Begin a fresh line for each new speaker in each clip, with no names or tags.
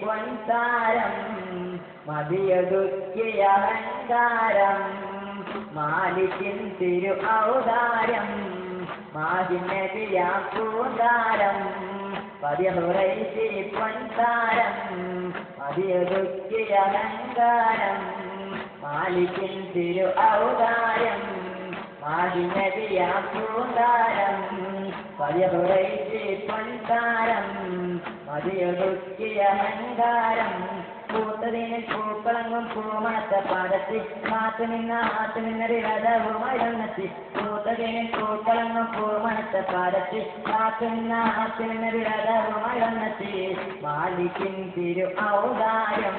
പൊൻതാരം മതിയൊടുക്കിയ അഹങ്കാരം മാലിക്കിൻ തിരു ഔദാരം പതിഹുറൈശി പൊൻതാരം മതിയൊടുക്കിയ അഹങ്കാരം മാലിക്കിൻ തിരു ഔദാരം പൂന്താരം. പൊൻതാരം മതിയൊടുക്കിയ അഹങ്കാരം. പൂത്തതിന് പൂക്കളങ്ങും പൂമാത്ത പാടത്തി മാത്തു നിന്ന ആത്തു നിന്നൊരു രഥവുമായി വന്നെത്തി പൂത്തതിന് പൂക്കളങ്ങും പൂമാത്ത പാടത്തി മാത്തു നിന്ന ആത്തു നിന്നൊരു രഥവുമായി വന്നെത്തി മാലിക്കിൻ തിരു ഔദാരം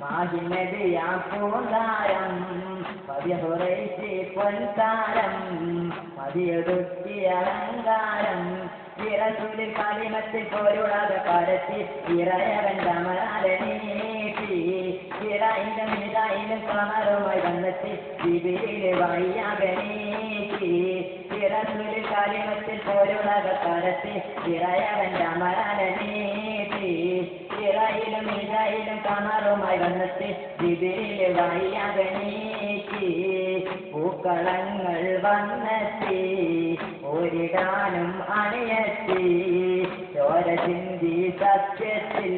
മാഹിനടിയാ പൂന്താരം. പതിഹുറൈശി പൊൻതാരം മതിയൊടുക്കിയ അഹങ്കാരം. ഇറസുലിൽ കാലിമത്തിൽ പോരുളാകെ പരത്തി ഇറയവൻ തമരാലനീട്ടി ഇറയിലും ഇതായിലും കമറുമായി വന്നെത്തി ഇതിലെ വയ്യാകനീട്ടി ഇറസുലിൽ കാലിമത്തിൽ പോരുളാകെ പരത്തി ഇറയവൻ തമരാലനീട്ടി ഇറയിലും ഇതായിലും കമറുമായി വന്നെത്തി ഇതിലെ വയ്യാകനീട്ടി പൂക്കളങ്ങൾ വന്നെത്തി ഒരിടാനും അണിയെത്തി. ചോര ചിന്തി സത്യത്തിൽ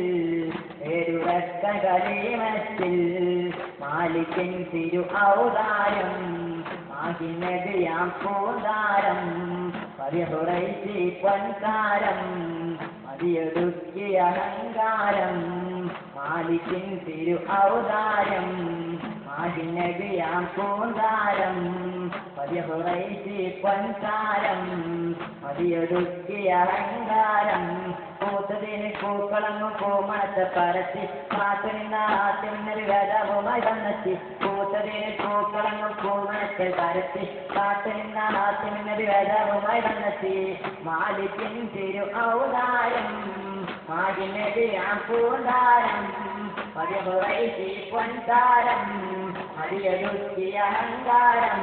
എരുടക്ക കളീമത്തിൽ മാലിക്കൻ തിരു ഔദാരം ആകിനടിയാം പൂന്താരം. പതിഹുറൈത്തി പൊൻകാരം മതിയൊടുക്കിയ അഹങ്കാരം. മാലിക്കൻ തിരു ഔദാരം പൂന്താരം. പതിഹുറൈശി പൊൻതാരം പതിയൊടുക്കിയ അഹങ്കാരം പൂത്തതിന് പൂക്കളങ്ങ് പൂമണത്ത് പരത്തി കാത്തു നിന്ന വേദവുമായി വന്നെത്തി. പൂത്തതിന് പൂക്കളങ്ങ് പൂമണത്ത് പരത്തി കാത്തു നിന്ന ആത്തു നിന്നൊരു വേദവുമായി വന്നെത്തി. മാലിക്കിൻ തിരു ഔദാരം. മാഹിനബിയാം പൂന്താരം. പതിഹുറൈശി പൊൻതാരം മതിയൊടുക്കിയ അഹങ്കാരം